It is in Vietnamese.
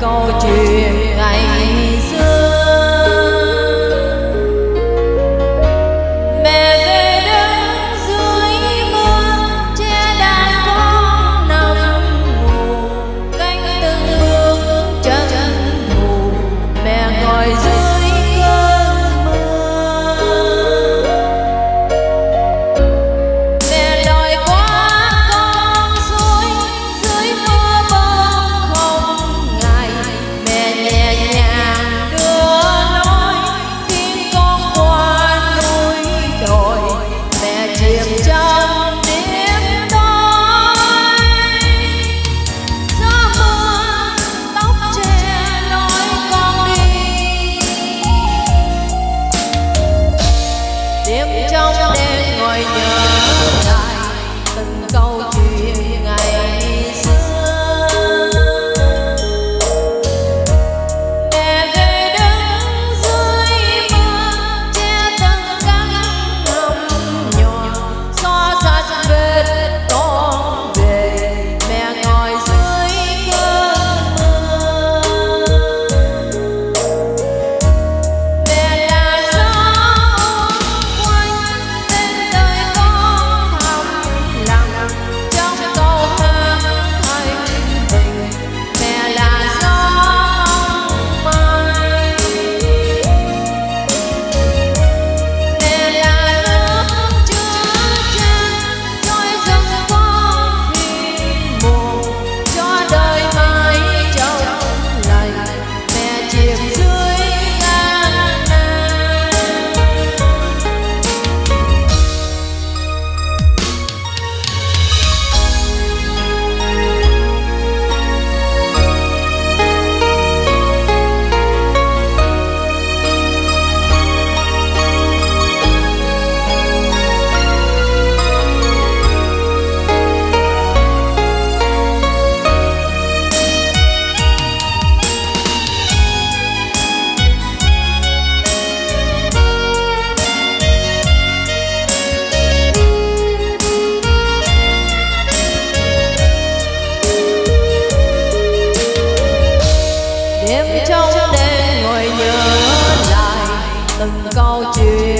câu chuyện từng câu chuyện.